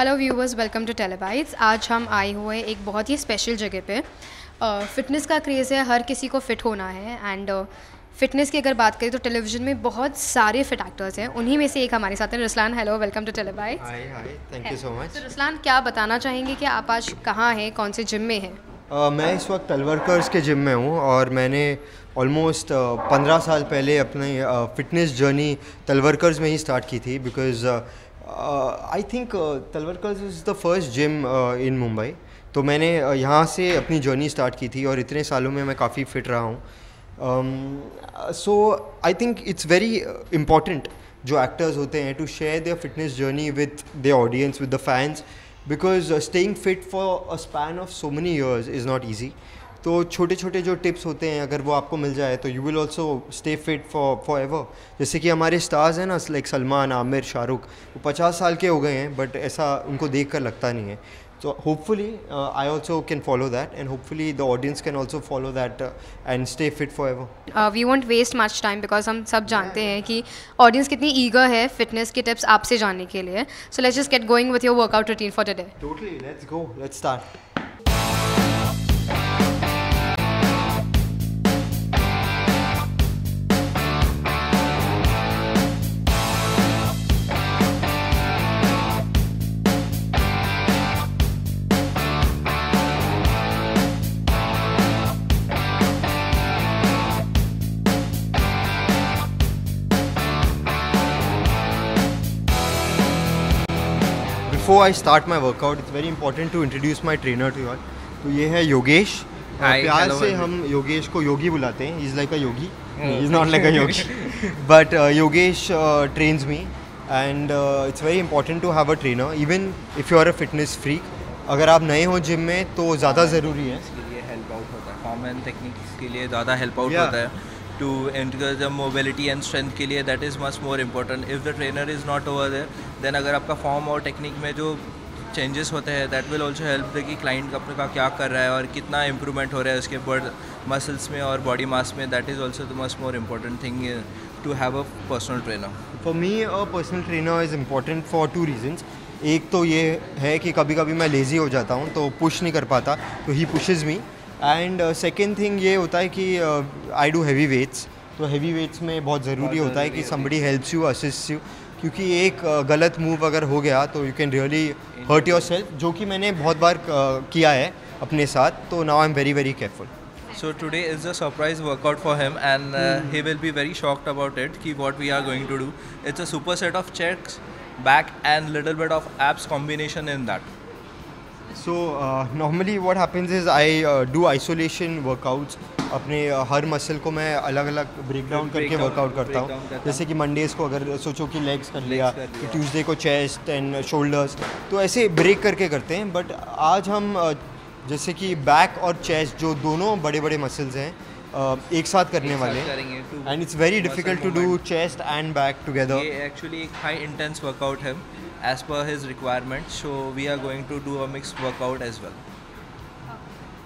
Hello viewers welcome to Telebytes आज हम आए हुए एक बहुत ही स्पेशल जगह पे। फिटनेस uh, का क्रेज़ है हर किसी को फिट होना है। एंड फिटनेस की अगर बात करें तो टेलीविज़न में बहुत सारे फिट एक्टर्स हैं। उन्हीं में से एक हमारे साथ हैं। Ruslaan hello welcome to hi thank you so much तो रसलान क्या बताना चाहेंगे कि आप आज कहाँ हैं? कौन से जिम में हैं? Uh, मैं इस वक्त तलवरकर्स के जिम में हूँ और मैंने ऑलमोस्ट पंद्रह साल पहले अपनी फिटनेस जर्नी तलवरकर्स में ही स्टार्ट की थी because I think Talwalkars is the first gym in Mumbai तो मैंने uh, यहाँ से अपनी जर्नी स्टार्ट की थी और इतने सालों में मैं काफ़ी फिट रहा हूँ। So I think it's very important जो एक्टर्स होते हैं to share their fitness journey with the audience with the fans because staying fit for a span of so many years is not easy तो छोटे छोटे जो tips होते हैं अगर वो आपको मिल जाए तो you will also stay fit for forever जैसे कि हमारे स्टार्स हैं ना लाइक सलमान आमिर शाहरुख वो पचास साल के हो गए हैं बट ऐसा उनको देख कर लगता नहीं है. तो hopefully I i can follow that and and hopefully audience audience also follow follow and stay fit forever we won't waste much time because हम सब जानते हैं कि ऑडियंस कितनी ईगर है फिटनेस के टिप्स आपसे जानने के लिए. So let's just get going with your workout routine for today totally let's go let's before I start my workout it's very important to introduce my trainer to all तो ये है Yogesh. Hi, प्यार hello से हम योगेश को योगी बुलाते हैं। Is like a yogi is not like a yogi but Yogesh trains me and it's very important to have a trainer even if you are a fitness freak अगर आप नए हो जिम में तो ज़्यादा ज़रूरी है। के लिए हेल्प आउट होता है। फॉर्म एंड टेक्निक्स के लिए ज़्यादा हेल्प आउट होता है। To the mobility and strength के लिए that is much more important if the trainer is not over there then अगर आपका फॉर्म और टेक्निक में जो चेंजेस होते हैं that will also help the कि क्लाइंट अपने का क्या कर रहा है और कितना इम्प्रूवमेंट हो रहा है उसके बर्ड मसल्स में और बॉडी मास में that is also the much more important thing to have a personal trainer for me a personal trainer is important for two reasons एक तो ये है कि कभी कभी मैं लेज़ी हो जाता हूँ तो पुश नहीं कर पाता तो he pushes me and second thing ये होता है कि आई डू हैवी वेट्स तो हैवी वेट्स में बहुत ज़रूरी होता है कि somebody helps you assist you क्योंकि एक गलत मूव अगर हो गया तो you can really hurt yourself जो कि मैंने बहुत बार किया है अपने साथ तो now I am very very careful so today is a surprise workout for him and he will be very shocked about it कि what we are going to do it's a super set of checks back and little bit of abs combination in that so normally what happens is I do isolation workouts अपने हर muscle को मैं अलग अलग break down करके workout करता हूँ। जैसे कि मंडेज़ को अगर सोचो कि लेग्स कर लिया कि ट्यूसडे को चेस्ट एंड शोल्डर्स तो ऐसे ब्रेक करके करते हैं। बट आज हम जैसे कि बैक और चेस्ट जो दोनों बड़े बड़े मसल्स हैं एक साथ करने एक वाले and it's very difficult to do chest and back together ये एक्चुअली एक हाई इंटेंस वर्कआउट है as per his requirement so we are going to do a workout as as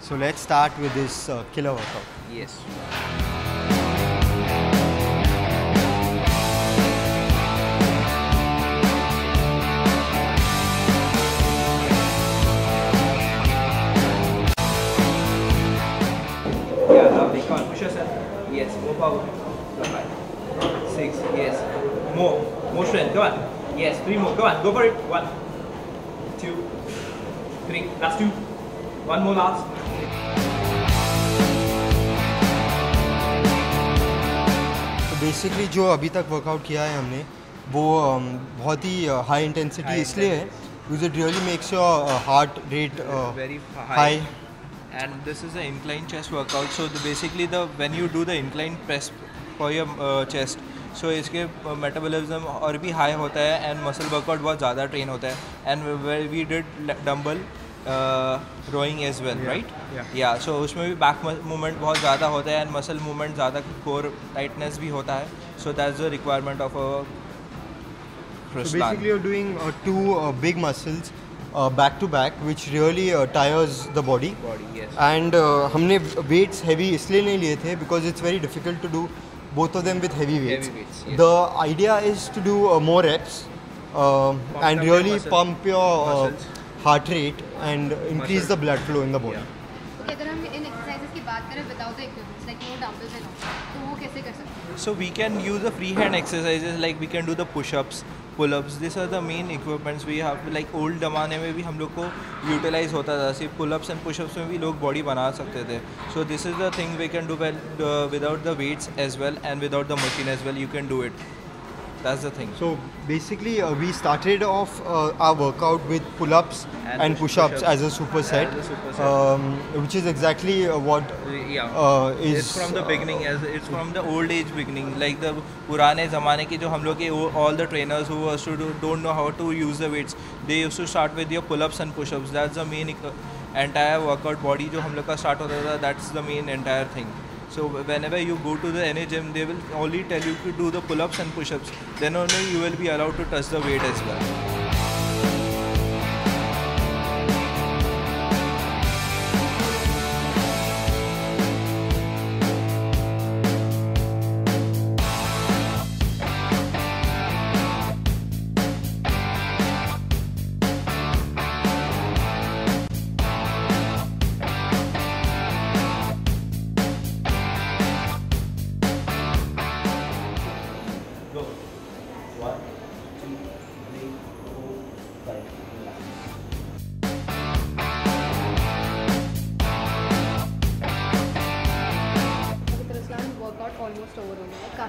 So let's start with this uh, killer workout. Yes. Yeah, lovely. Come on, push yourself. Eh? Yes, more power. Five, six, yes. More, more strength. Come on. Yes, three more. Come on, go for it. One, two, three. Last two. One more last. Basically जो अभी तक workout किया है हमने वो um, बहुत ही high intensity इसलिए है because it really makes your heart rate very high. High And this is an incline chest workout. So the, basically, the when you do the incline press for your uh, chest, so इसके metabolism और भी high होता है and muscle workout बहुत ज़्यादा train होता है and we did dumbbell rowing as well right या सो उसमें भी बैक मूवमेंट बहुत ज़्यादा होता है एंड मसल मूवमेंट ज़्यादा कोर टाइटनेस भी होता है so that is the requirement of doing two big muscles back to back which really tires the body and हमने वेट्स हैवी इसलिए नहीं लिए थे because it's very difficult to do both of them with heavy weights the idea is to do more reps and really pump your heart rate and increase the blood flow in the body अगर हम इन exercises की बात करें without equipments like no dumbbells तो वो कैसे कर सकते so we can use a free hand exercises like we can do the pushups pullups this are the main equipments we have like old जमाने में भी हम लोग को यूटिलाइज होता था सिर्फ़ पुलअप्स एंड पुश पुशअप्स में भी लोग बॉडी बना सकते थे so this is the thing we can do without the weights as well and without the machine as well you can do it That's the thing. So basically, uh, we started off uh, our workout with pull-ups And and, push- push-ups push-ups. as a superset, As a superset. Um, which is exactly uh, what yeah. uh, is it's from the uh, beginning as it's from the old age beginning like the पुराने ज़माने के जो हम लोग के all the trainers who was to do, don't know how to use the weights they used to start with your pull-ups and push-ups that's the main equ- entire workout body जो हम लोग का start होता था that's the main entire thing so whenever you go to the any gym they will only tell you to do the pull-ups and push-ups. Then only you will be allowed to touch the weight as well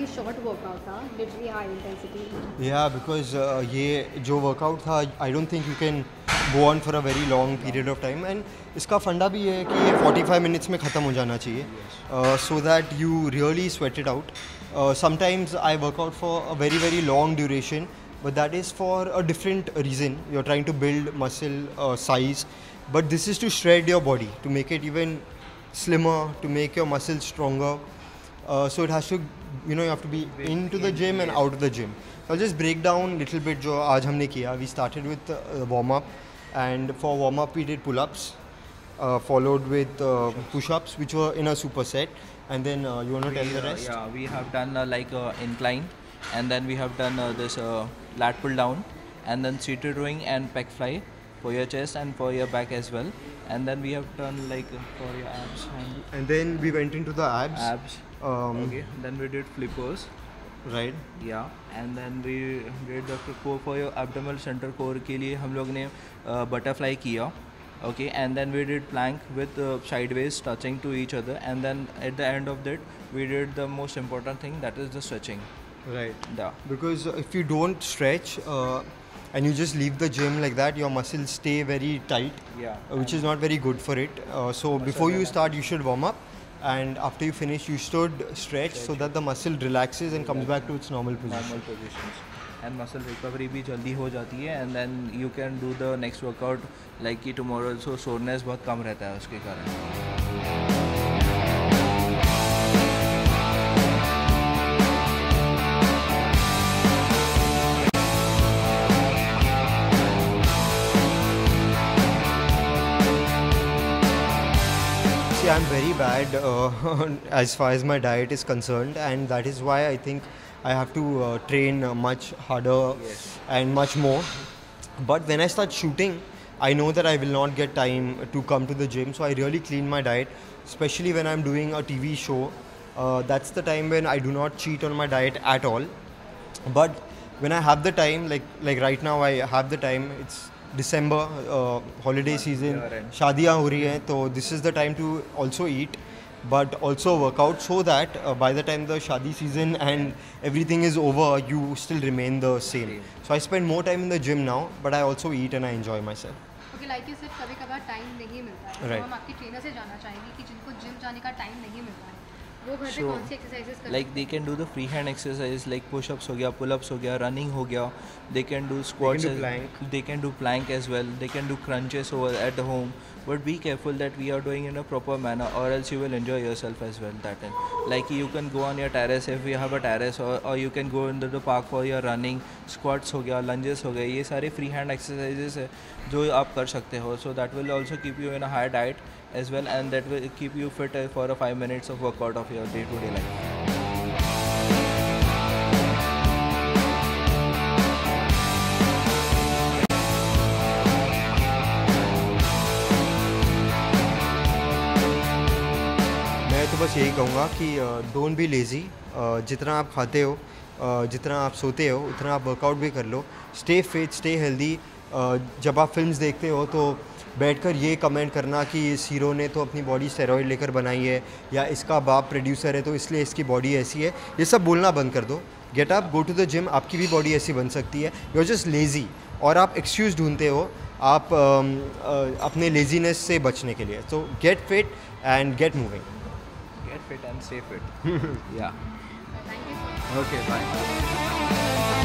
काफ़ी short workout था literally high intensity या because ये जो workout था I don't think you can go on for a very long period of time and इसका फंडा भी ये है कि ये 45 मिनट्स में ख़त्म हो जाना चाहिए so that you really sweated out sometimes I workout for a very very long duration but that is for a different reason you are trying to build muscle size but this is to shred your body to make it even slimmer to make your muscle stronger so it has to you know you have to be into the gym and out of the gym. So i'll just break down little bit jo aaj humne kiya. We started with uh, warm up and for warm up we did pull ups uh, followed with uh, push ups which were in a superset. And then uh, you want to tell the Uh, rest? yeah, we have done uh, like uh, incline, and then we have done uh, this uh, lat pull down, and then seated rowing and pec fly for your chest and for your back as well. And then we have done like for your abs. And and then we went into the abs, abs. Um, okay. Then we did flippers. right Yeah, and then we did the core for your abdominal center core के लिए हम लोग ने butterfly किया okay and then we did plank with uh, sideways touching to each other and then at the end of that we did the most important thing that is the stretching right yeah because if you don't stretch uh, and you just leave the gym like that your muscles stay very tight yeah uh, which is not very good for it uh, so before you start you should warm up and after you finish you should stretch so that the muscle relaxes and comes back to its normal position normal positions and muscle recovery भी जल्दी हो जाती है and then you can do the next workout like कि tomorrow so soreness बहुत कम रहता है उसके कारण I'm very bad uh, as far as my diet is concerned, and that is why I think I have to uh, train much harder Yes. and much more. But when I start shooting, I know that I will not get time to come to the gym, so I really clean my diet, especially when I'm doing a TV show. Uh, that's the time when I do not cheat on my diet at all. But when I have the time, like like right now, I have the time. It's December holiday season शादियाँ हो रही हैं तो this is the time to also eat but also workout so that by the time the shaadi season and everything is over you still remain the same so I spend more time in the gym now but I also eat and I enjoy myself कभी कभार time नहीं मिलता है। तो right. तो हम आपकी trainer से जाना चाहेंगे कि जिनको जिम जाने का टाइम नहीं मिलता है so like they can do the free hand exercise like pushups हो गया पुलअप्स हो गया रनिंग हो गया. They can do squats they can do plank as well they can do crunches over at home but be careful that we are doing in a proper manner और else you will enjoy yourself as well that in like you can go on your terrace if you have a terrace और you can go in the park for your running squats हो गया और lunges हो गए ये सारे free hand exercises है जो आप कर सकते हो so that will also keep you in a high diet as well and that will keep you fit for a five minutes of workout of your day to day life बस यही कहूँगा कि डोंट बी लेज़ी जितना आप खाते हो जितना आप सोते हो उतना आप वर्कआउट भी कर लो। स्टे फिट स्टे हेल्दी जब आप फिल्म्स देखते हो तो बैठकर ये कमेंट करना कि इस हीरो ने तो अपनी बॉडी स्टेरॉइड लेकर बनाई है या इसका बाप प्रोड्यूसर है तो इसलिए इसकी बॉडी ऐसी है ये सब बोलना बंद कर दो। Get up go to the gym आपकी भी बॉडी ऐसी बन सकती है। यू आर जस्ट लेज़ी और आप एक्सक्यूज़ ढूंढते हो आप um, uh, अपने लेजीनेस से बचने के लिए। तो get fit and get moving it and save it. yeah. Thank you so much. Okay, bye.